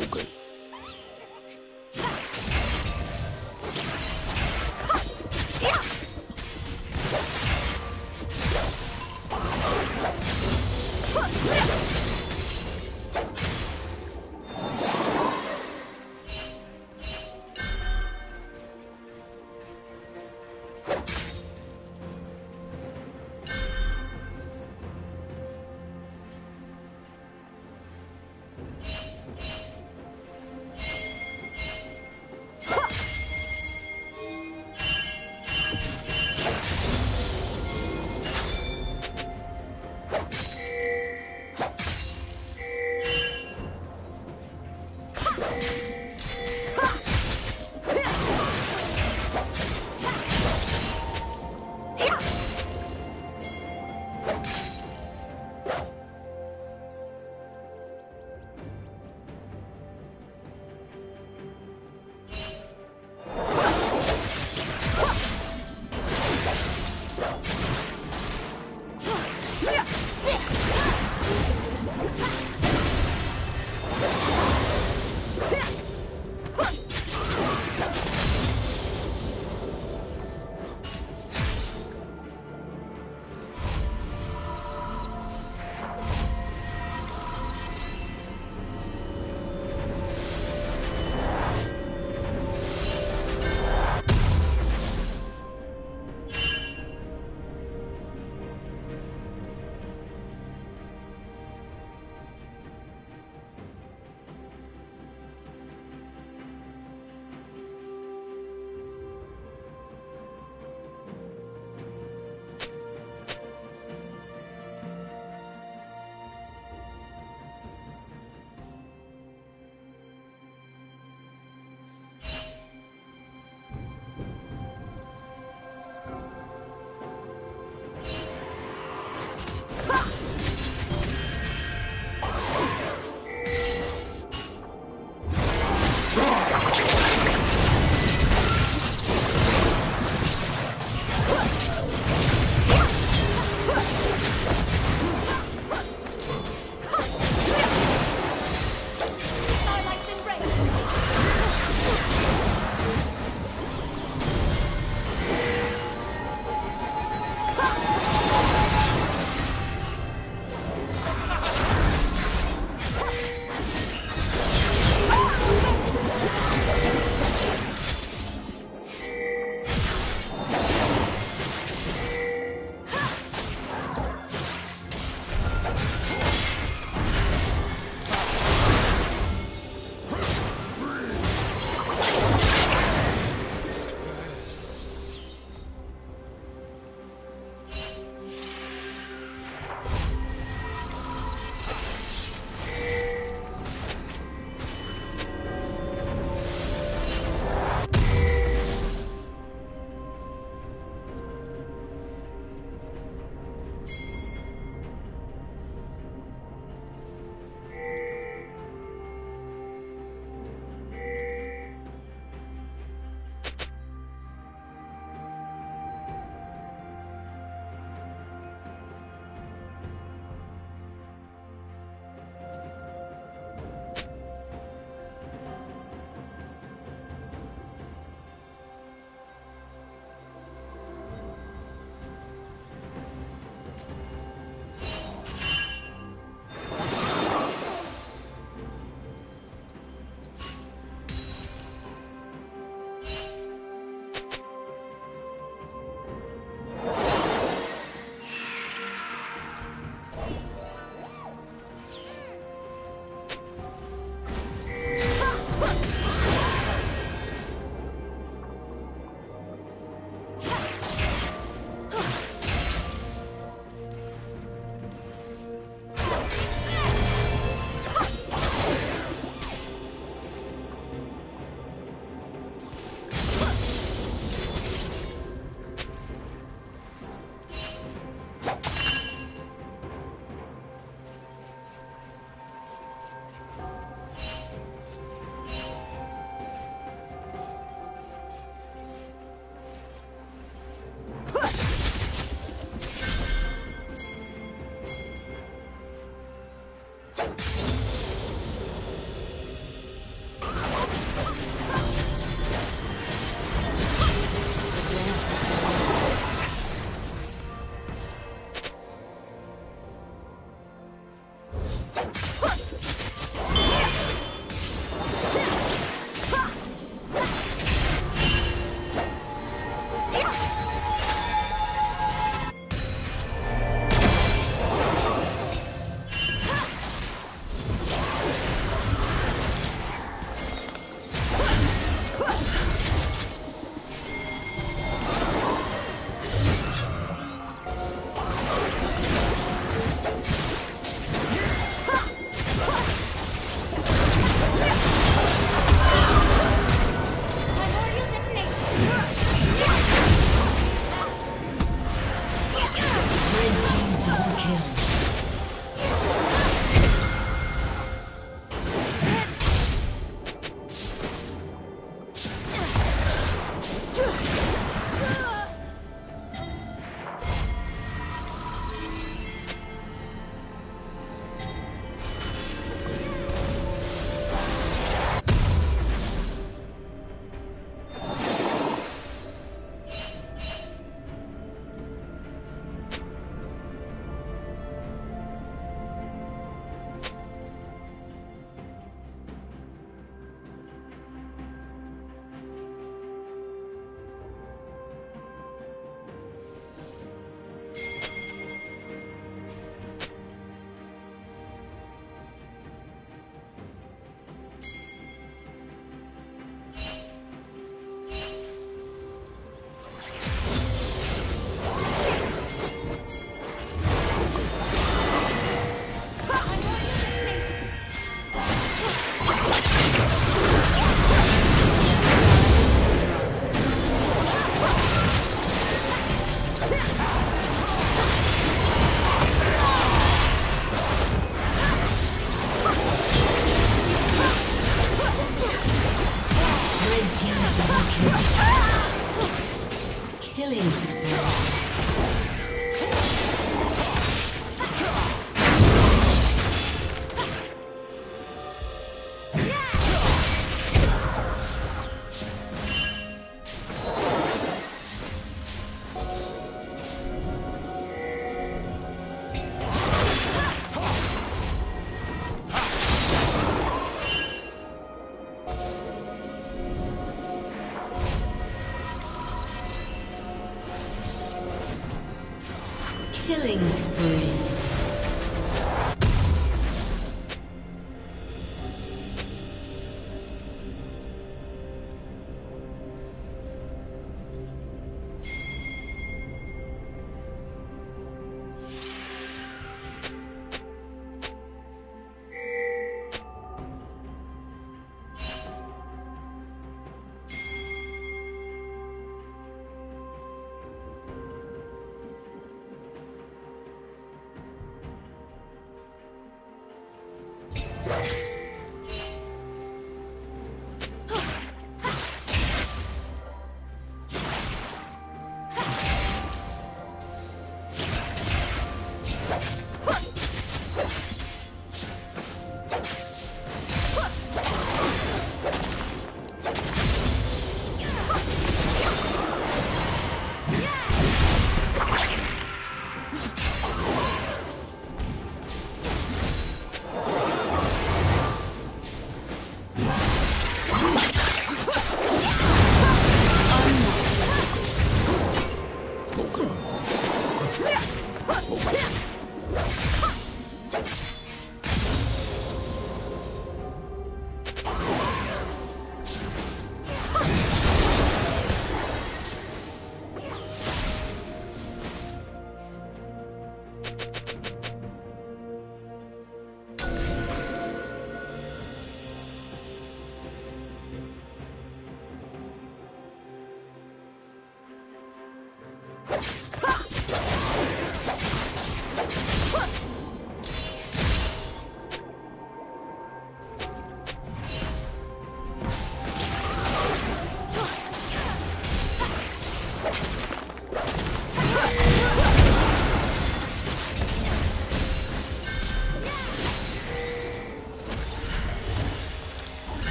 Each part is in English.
spoken.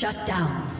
Shut down.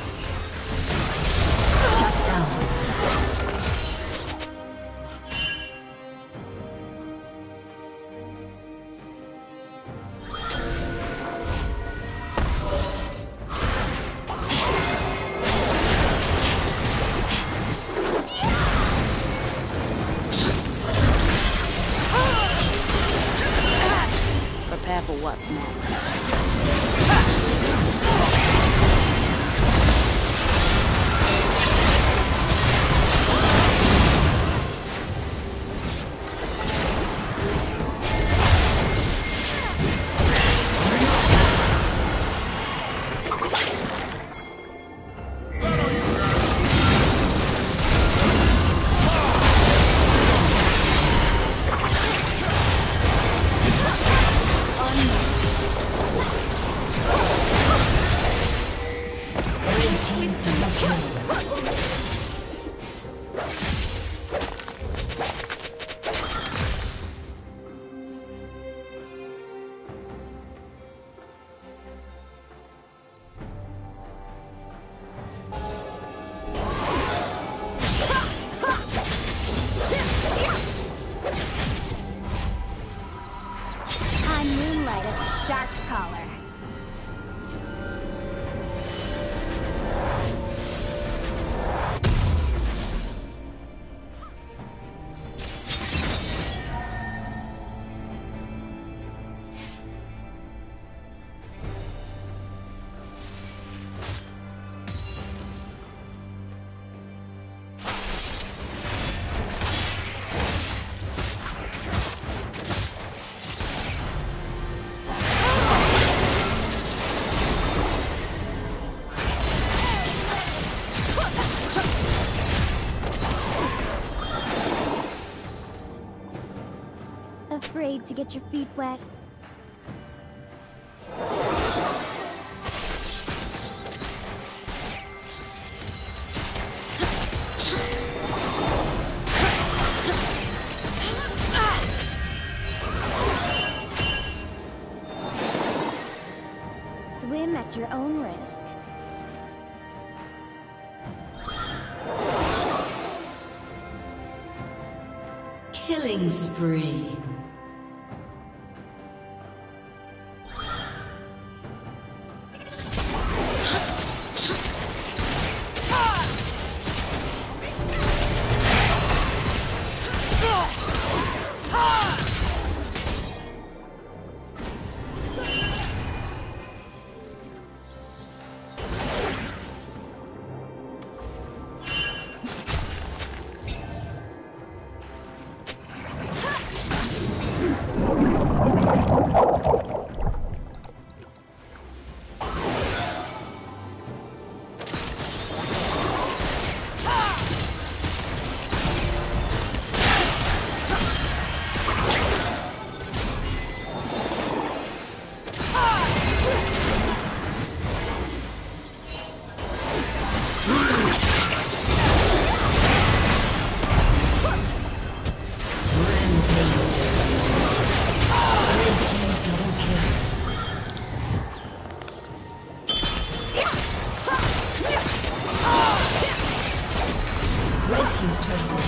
Shark collar. To get your feet wet.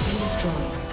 been destroyed.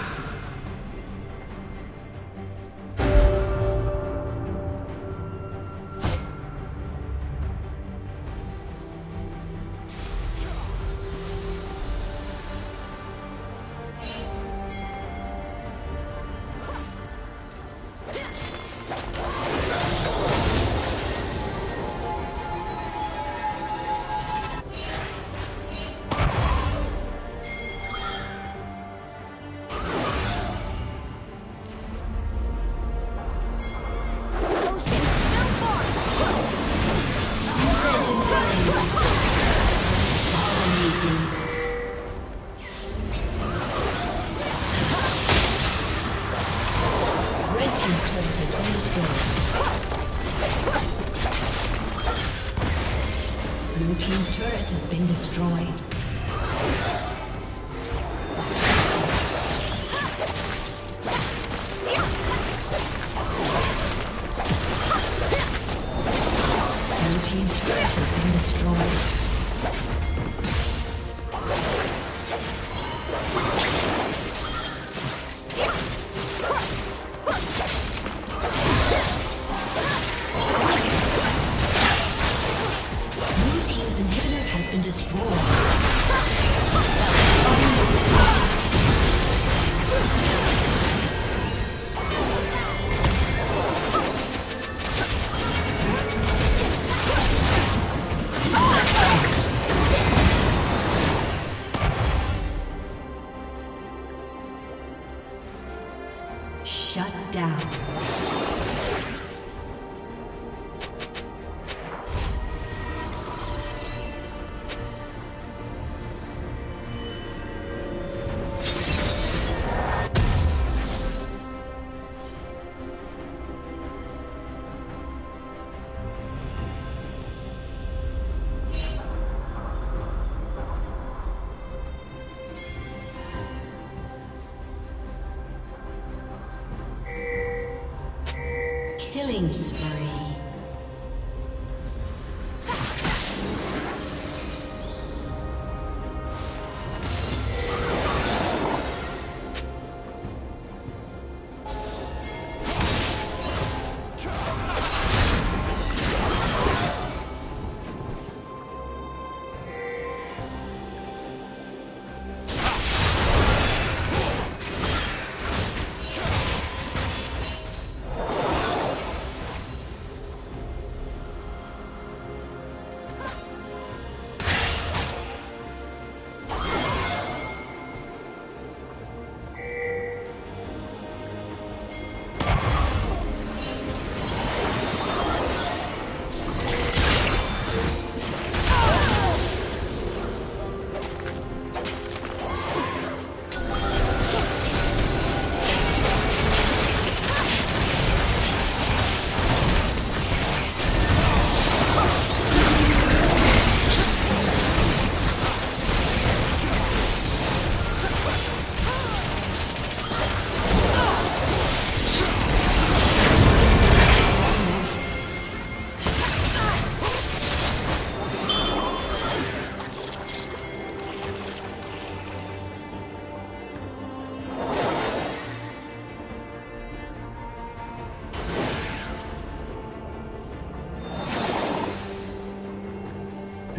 Killing spree.